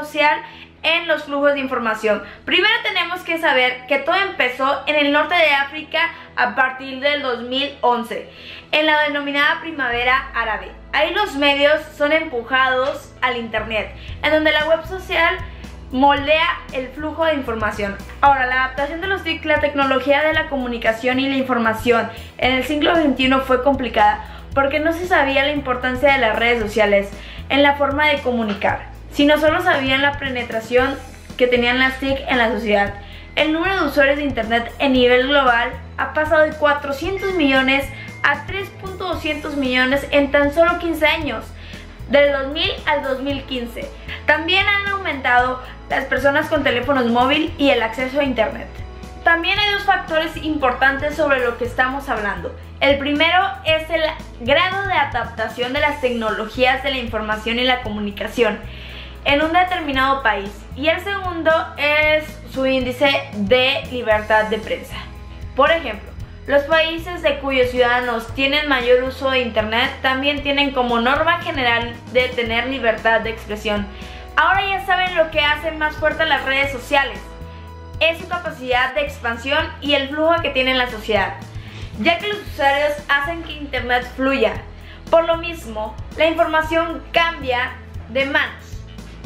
social en los flujos de información. Primero tenemos que saber que todo empezó en el norte de África a partir del 2011, en la denominada primavera árabe. Ahí los medios son empujados al Internet, en donde la web social moldea el flujo de información. Ahora, la adaptación de los TIC, la tecnología de la comunicación y la información en el siglo XXI fue complicada porque no se sabía la importancia de las redes sociales en la forma de comunicar, sino solo sabían la penetración que tenían las TIC en la sociedad. El número de usuarios de Internet en nivel global ha pasado de 400 millones a 3.200 millones en tan solo 15 años, del 2000 al 2015. También han aumentado las personas con teléfonos móvil y el acceso a Internet. También hay dos factores importantes sobre lo que estamos hablando. El primero es el grado de adaptación de las tecnologías de la información y la comunicación en un determinado país. Y el segundo es su índice de libertad de prensa. Por ejemplo, los países de cuyos ciudadanos tienen mayor uso de Internet también tienen como norma general de tener libertad de expresión. Ahora ya saben lo que hace más fuerte las redes sociales. Es su capacidad de expansión y el flujo que tiene la sociedad, ya que los usuarios hacen que Internet fluya. Por lo mismo, la información cambia de manos.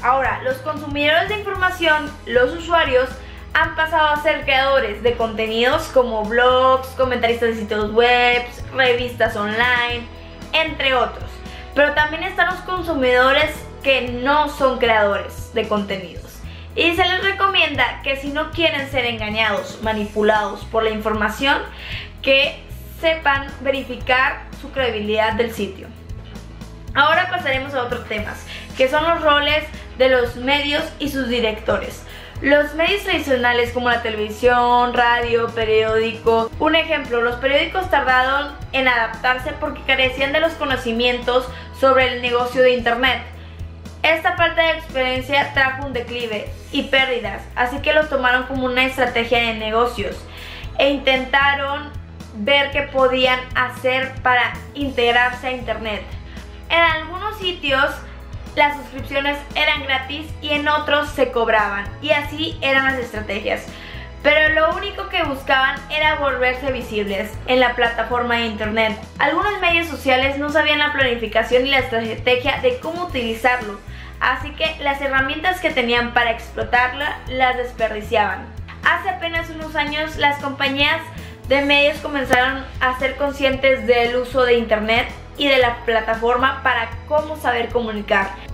Ahora, los consumidores de información, los usuarios, han pasado a ser creadores de contenidos como blogs, comentaristas de sitios web, revistas online, entre otros. Pero también están los consumidores que no son creadores de contenidos. Y se les recomienda que si no quieren ser engañados, manipulados por la información, que sepan verificar su credibilidad del sitio. Ahora pasaremos a otros temas, que son los roles de los medios y sus directores. Los medios tradicionales como la televisión, radio, periódico. Un ejemplo, los periódicos tardaron en adaptarse porque carecían de los conocimientos sobre el negocio de Internet. Esta falta de experiencia trajo un declive y pérdidas, así que los tomaron como una estrategia de negocios e intentaron ver qué podían hacer para integrarse a Internet. En algunos sitios las suscripciones eran gratis y en otros se cobraban y así eran las estrategias. Pero lo único que buscaban era volverse visibles en la plataforma de internet. Algunos medios sociales no sabían la planificación y la estrategia de cómo utilizarlo, así que las herramientas que tenían para explotarla las desperdiciaban. Hace apenas unos años las compañías de medios comenzaron a ser conscientes del uso de internet y de la plataforma para cómo saber comunicar.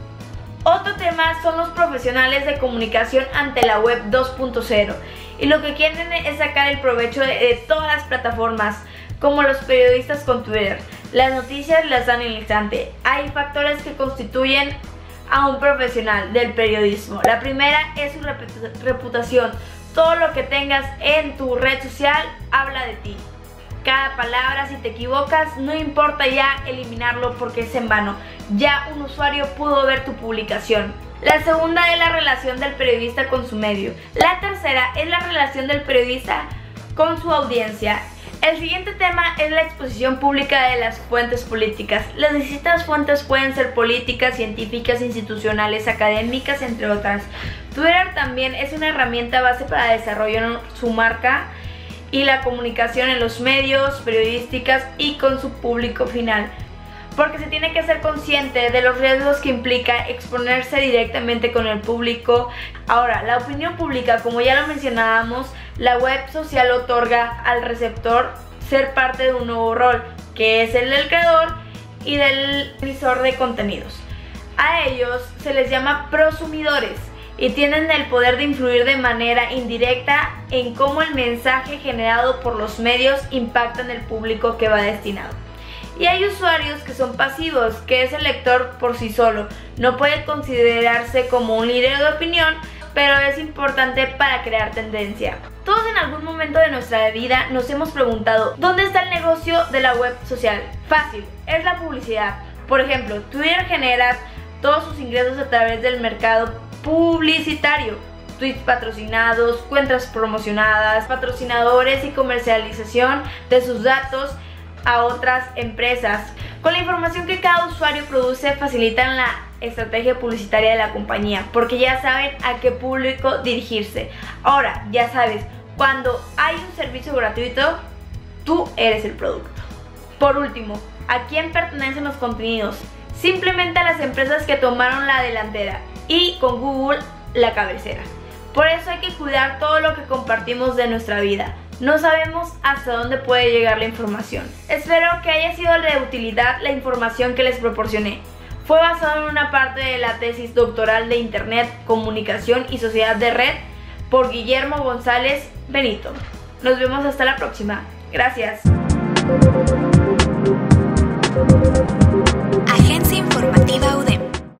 Otro tema son los profesionales de comunicación ante la web 2.0 y lo que quieren es sacar el provecho de, todas las plataformas como los periodistas con Twitter. Las noticias las dan en el instante. Hay factores que constituyen a un profesional del periodismo. La primera es su reputación. Todo lo que tengas en tu red social habla de ti cada palabra, si te equivocas, no importa ya eliminarlo porque es en vano. Ya un usuario pudo ver tu publicación. La segunda es la relación del periodista con su medio. La tercera es la relación del periodista con su audiencia. El siguiente tema es la exposición pública de las fuentes políticas. Las distintas fuentes pueden ser políticas, científicas, institucionales, académicas, entre otras. Twitter también es una herramienta base para desarrollar su marca y la comunicación en los medios, periodísticas y con su público final. Porque se tiene que ser consciente de los riesgos que implica exponerse directamente con el público. Ahora, la opinión pública, como ya lo mencionábamos, la web social otorga al receptor ser parte de un nuevo rol, que es el del creador y del emisor de contenidos. A ellos se les llama prosumidores y tienen el poder de influir de manera indirecta en cómo el mensaje generado por los medios impacta en el público que va destinado. Y hay usuarios que son pasivos, que es el lector por sí solo. No puede considerarse como un líder de opinión, pero es importante para crear tendencia. Todos en algún momento de nuestra vida nos hemos preguntado, ¿dónde está el negocio de la web social? Fácil, es la publicidad. Por ejemplo, Twitter genera todos sus ingresos a través del mercado publicitario, tweets patrocinados, cuentas promocionadas, patrocinadores y comercialización de sus datos a otras empresas. Con la información que cada usuario produce facilitan la estrategia publicitaria de la compañía, porque ya saben a qué público dirigirse. Ahora, ya sabes, cuando hay un servicio gratuito, tú eres el producto. Por último, ¿a quién pertenecen los contenidos? Simplemente a las empresas que tomaron la delantera y con Google la cabecera. Por eso hay que cuidar todo lo que compartimos de nuestra vida. No sabemos hasta dónde puede llegar la información. Espero que haya sido de utilidad la información que les proporcioné. Fue basado en una parte de la tesis doctoral de Internet, Comunicación y Sociedad de Red por Guillermo González Benito. Nos vemos hasta la próxima. Gracias. Agencia Informativa UDEM.